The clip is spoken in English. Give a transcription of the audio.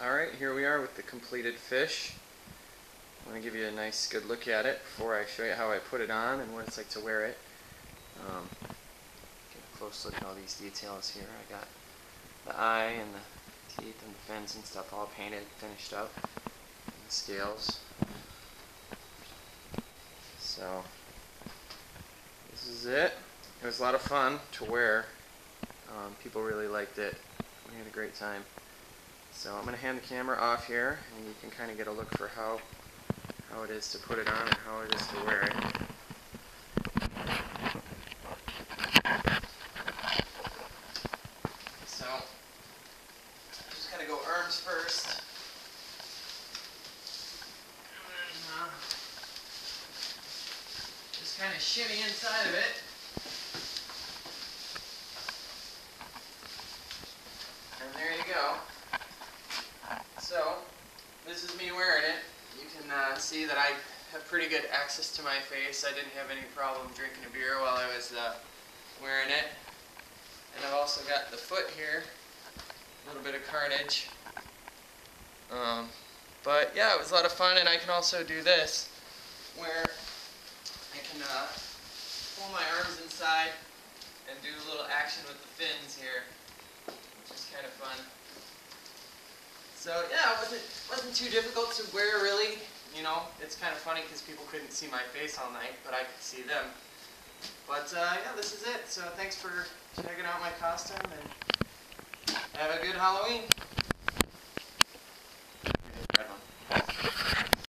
Alright, here we are with the completed fish. I'm going to give you a nice good look at it before I show you how I put it on and what it's like to wear it. Um, get a close look at all these details here. I got the eye and the teeth and the fins and stuff all painted, finished up. And the scales. So, this is it. It was a lot of fun to wear. Um, people really liked it. We had a great time. So I'm going to hand the camera off here, and you can kind of get a look for how how it is to put it on and how it is to wear it. So, just going to go arms first. And then, uh, just kind of shimmy inside of it. And there you go. So, this is me wearing it. You see that I have pretty good access to my face. I didn't have any problem drinking a beer while I was uh, wearing it. And I've also got the foot here, a little bit of carnage. Um, but yeah, it was a lot of fun, and I can also do this, where I can uh, pull my arms inside and do a little action with the fins here, which is kind of fun. So yeah, it wasn't wasn't too difficult to wear really. You know, it's kind of funny because people couldn't see my face all night, but I could see them. But uh, yeah, this is it. So thanks for checking out my costume and have a good Halloween.